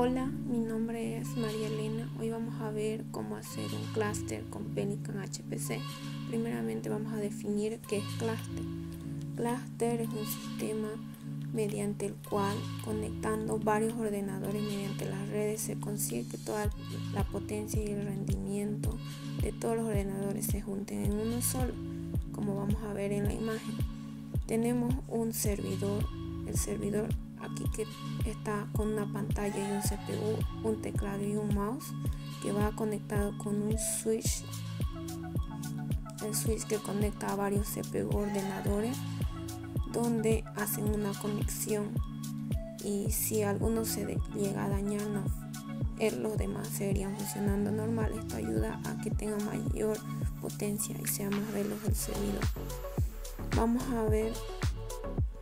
Hola, mi nombre es María Elena. Hoy vamos a ver cómo hacer un clúster con Pelican HPC. Primeramente vamos a definir qué es clúster. Clúster es un sistema mediante el cual conectando varios ordenadores mediante las redes se consigue que toda la potencia y el rendimiento de todos los ordenadores se junten en uno solo, como vamos a ver en la imagen. Tenemos un servidor, el servidor aquí que está con una pantalla y un CPU, un teclado y un mouse que va conectado con un switch. El switch que conecta a varios CPU ordenadores donde hacen una conexión. Y si alguno se llega a dañar no, los demás seguirían funcionando normal. Esto ayuda a que tenga mayor potencia y sea más veloz el servidor vamos a ver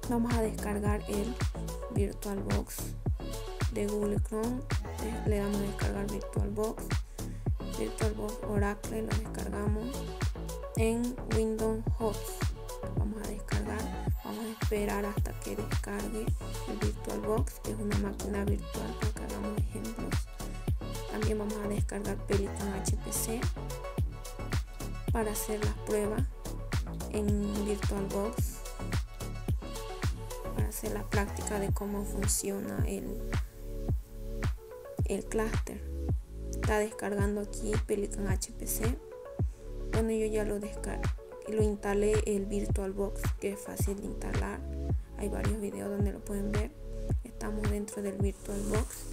vamos a descargar el VirtualBox de Google Chrome. Le damos a descargar VirtualBox. VirtualBox Oracle lo descargamos en Windows Host. Vamos a descargar, vamos a esperar hasta que descargue el VirtualBox, que es una máquina virtual para que hagamos ejemplos. También vamos a descargar Pelican HPC para hacer las pruebas en VirtualBox hacer la práctica de cómo funciona el, el clúster. Está descargando aquí Pelican HPC. Bueno, yo ya lo descargué. Lo instalé el VirtualBox, que es fácil de instalar. Hay varios videos donde lo pueden ver. Estamos dentro del VirtualBox.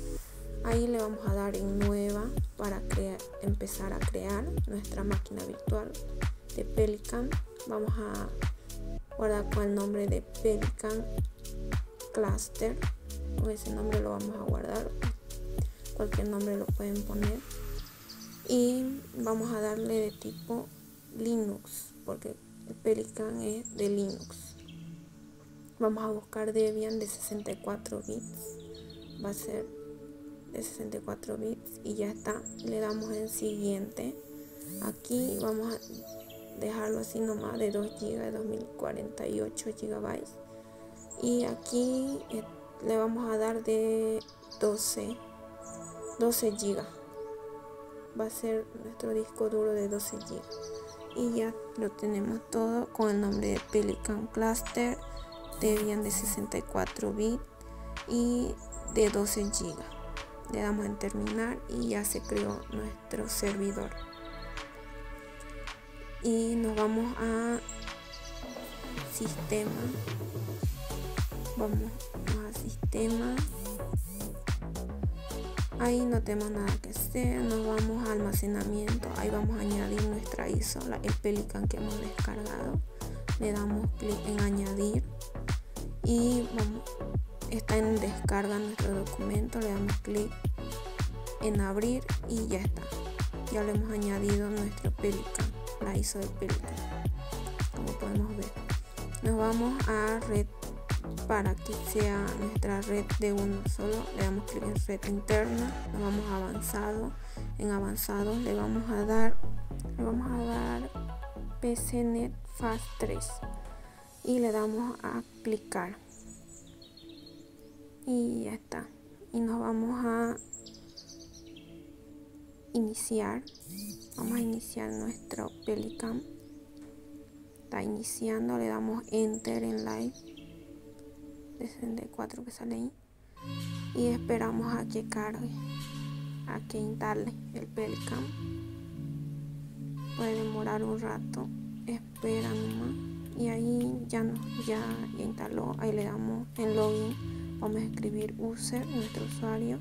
Ahí le vamos a dar en nueva para crear, empezar a crear nuestra máquina virtual de Pelican. Vamos a guardar con el nombre de Pelican cluster con ese nombre lo vamos a guardar cualquier nombre lo pueden poner. Y vamos a darle de tipo linux porque el pelican es de linux. Vamos a buscar debian de 64 bits va a ser de 64 bits y ya está. Le damos en siguiente. Aquí vamos a dejarlo así nomás de 2 GB de 2048 GB y aquí eh, le vamos a dar de 12 12 GB va a ser nuestro disco duro de 12 GB y ya lo tenemos todo con el nombre de Pelican Cluster Debian de 64 bits y de 12 GB le damos en terminar y ya se creó nuestro servidor. Y nos vamos a sistema vamos a sistema ahí no tenemos nada que hacer nos vamos a almacenamiento. Ahí vamos a añadir nuestra ISO el pelican que hemos descargado. Le damos clic en añadir y está en descarga nuestro documento. Le damos clic en abrir y ya está. Ya le hemos añadido nuestro pelican la ISO del pelican como podemos ver. Nos vamos a red para que sea nuestra red de uno solo. Le damos clic en red interna nos vamos avanzado en avanzado le vamos a dar le vamos a dar pcnet fast 3 y le damos a clicar. Y ya está. Y nos vamos a iniciar. Vamos a iniciar nuestro pelican está iniciando le damos enter en live 64 que sale ahí. Y esperamos a que cargue a que instale el Pelican puede demorar un rato espera nomás y ahí ya no ya, instaló. Ahí le damos en login. Vamos a escribir user nuestro usuario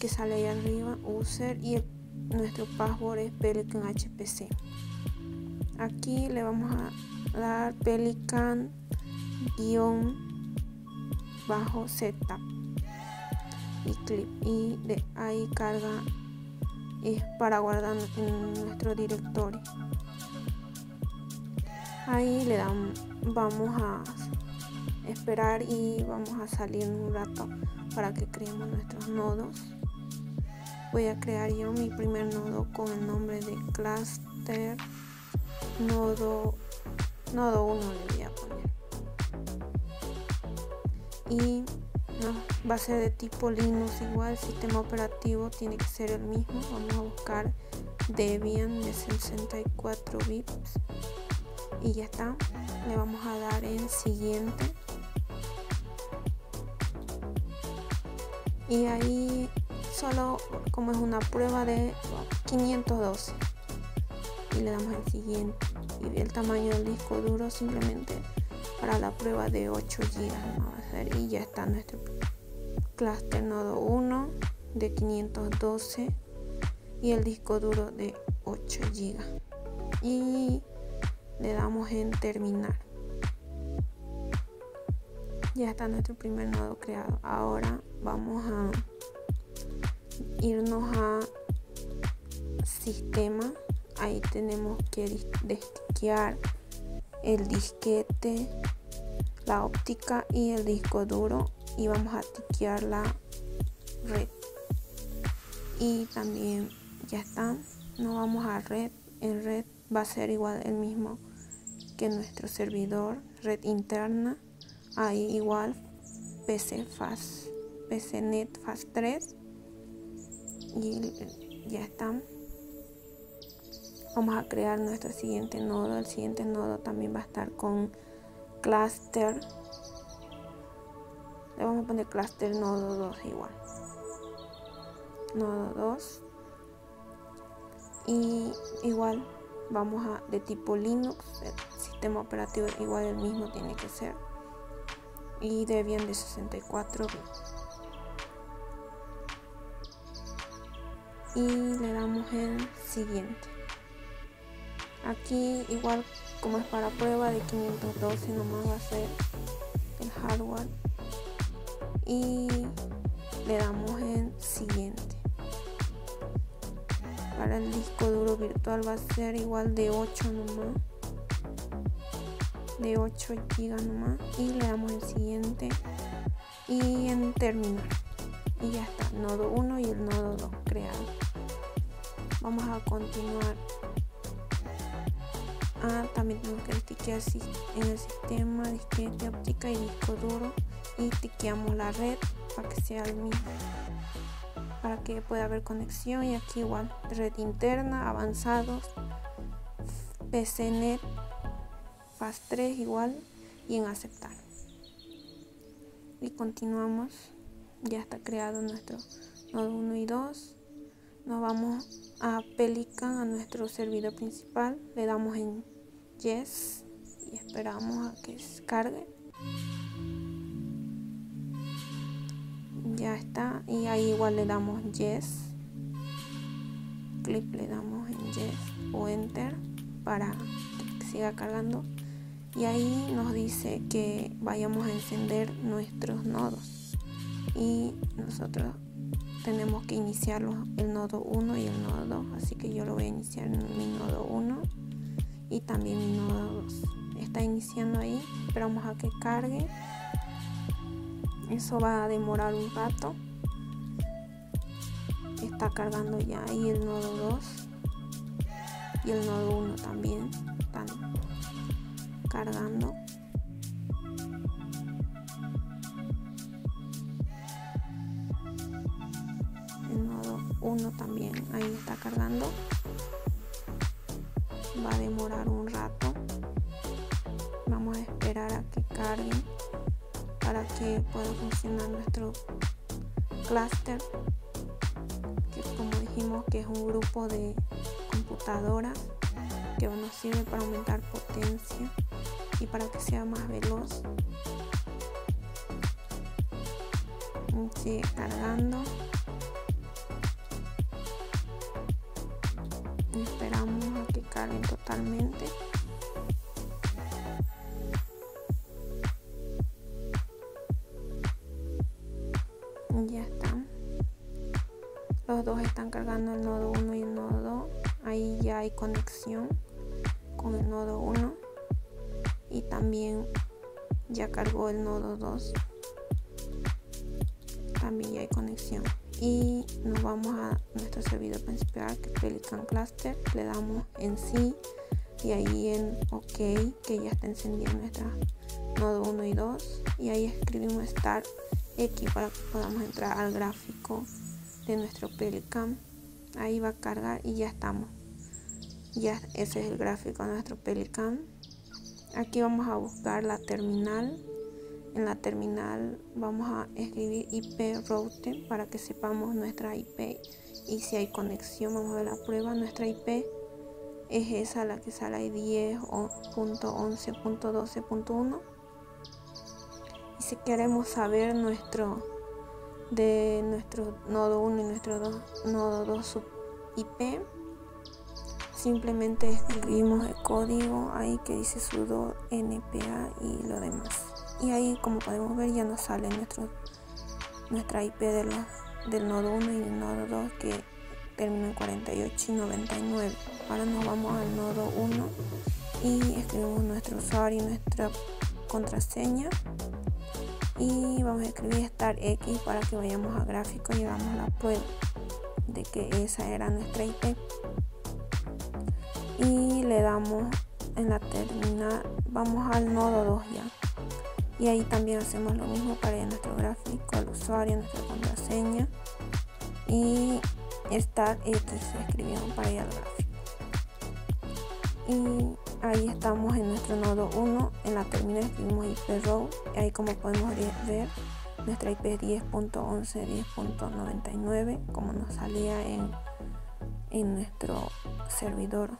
que sale ahí arriba user y nuestro password es pelican hpc aquí le vamos a dar pelican guion bajo setup y clip y de ahí carga es para guardar en nuestro directorio. Ahí le damos vamos a esperar y vamos a salir un rato para que creemos nuestros nodos. Voy a crear yo mi primer nodo con el nombre de cluster nodo nodo 1 y va a ser de tipo Linux igual, el sistema operativo tiene que ser el mismo. Vamos a buscar Debian de 64 bits y ya está. Le vamos a dar en siguiente. Y ahí solo como es una prueba de 512 y le damos en siguiente y el tamaño del disco duro simplemente para la prueba de 8 GB y ya está nuestro cluster nodo 1 de 512 y el disco duro de 8 GB y le damos en terminar. Ya está nuestro primer nodo creado. Ahora vamos a irnos a sistema. Ahí tenemos que destiquear el disquete la óptica y el disco duro y vamos a tiquear la red. Y también ya está no vamos a red en red va a ser igual el mismo que nuestro servidor red interna ahí igual pc fast pcnet fast 3 y ya está vamos a crear nuestro siguiente nodo. El siguiente nodo también va a estar con cluster. Le vamos a poner cluster nodo 2 igual. Nodo 2 y igual vamos a de tipo linux el sistema operativo igual el mismo tiene que ser. Y Debian de 64 bits. Y le damos el siguiente aquí igual como es para prueba de 512 nomás va a ser el hardware. Y le damos en siguiente. Para el disco duro virtual va a ser igual de 8 nomás. De 8 GB nomás. Y le damos el siguiente. Y en terminar y ya está. Nodo 1 y el nodo 2 creado. Vamos a continuar ah, también tenemos que tiquear en el sistema disquete óptica y disco duro y tiqueamos la red para que sea el mismo para que pueda haber conexión y aquí igual red interna avanzados pcnet fast 3 igual y en aceptar. Y continuamos ya está creado nuestro nodo 1 y 2 nos vamos a Pelican, a nuestro servidor principal, le damos en Yes y esperamos a que se cargue. Ya está, y ahí igual le damos Yes. Clip le damos en Yes o Enter para que siga cargando. Y ahí nos dice que vayamos a encender nuestros nodos. Y nosotros tenemos que iniciarlo el nodo 1 y el nodo 2 así que yo lo voy a iniciar en mi nodo 1 y también mi nodo 2 está iniciando ahí esperamos a que cargue. Eso va a demorar un rato. Está cargando ya ahí el nodo 2 y el nodo 1 también están cargando uno también ahí está cargando. Va a demorar un rato. Vamos a esperar a que cargue para que pueda funcionar nuestro cluster que como dijimos que es un grupo de computadoras que nos sirve para aumentar potencia y para que sea más veloz. Sigue cargando totalmente. Ya están los dos están cargando el nodo 1 y el nodo 2 ahí ya hay conexión con el nodo 1 y también ya cargó el nodo 2 también ya hay conexión y nos vamos a nuestro servidor principal que es Pelican Cluster le damos en sí y ahí en ok que ya está encendiendo nuestra nodo 1 y 2 y ahí escribimos start X para que podamos entrar al gráfico de nuestro Pelican. Ahí va a cargar y ya estamos. Ya ese es el gráfico de nuestro Pelican. Aquí vamos a buscar la terminal. En la terminal vamos a escribir IP router para que sepamos nuestra IP y si hay conexión vamos a ver la prueba. Nuestra IP es esa la que sale ahí 10.11.12.1 y si queremos saber nuestro de nuestro nodo 1 y nuestro nodo 2 sub IP simplemente escribimos el código ahí que dice sudo npa y lo demás. Y ahí como podemos ver ya nos sale nuestro nuestra IP de los, del nodo 1 y el nodo 2 que termina en 48 y 99 ahora nos vamos al nodo 1 y escribimos nuestro usuario y nuestra contraseña. Y vamos a escribir star x para que vayamos a gráfico y hagamos la prueba de que esa era nuestra IP y le damos en la terminal vamos al nodo 2 ya. Y ahí también hacemos lo mismo para nuestro gráfico al usuario nuestra contraseña y star x escribimos para ir al gráfico. Y ahí estamos en nuestro nodo 1 en la terminal escribimos IP row y ahí como podemos ver nuestra IP 10.11 10.99 como nos salía en, en nuestro servidor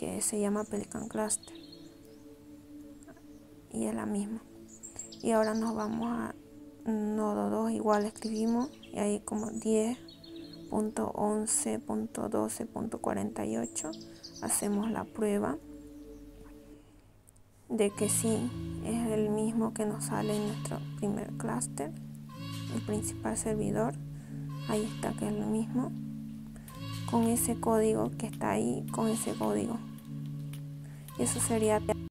que se llama Pelican Cluster. Y es la misma. Y ahora nos vamos a nodo 2 igual escribimos y ahí como 10.11.12.48 hacemos la prueba de que sí es el mismo que nos sale en nuestro primer clúster el principal servidor. Ahí está que es lo mismo con ese código que está ahí con ese código eso sería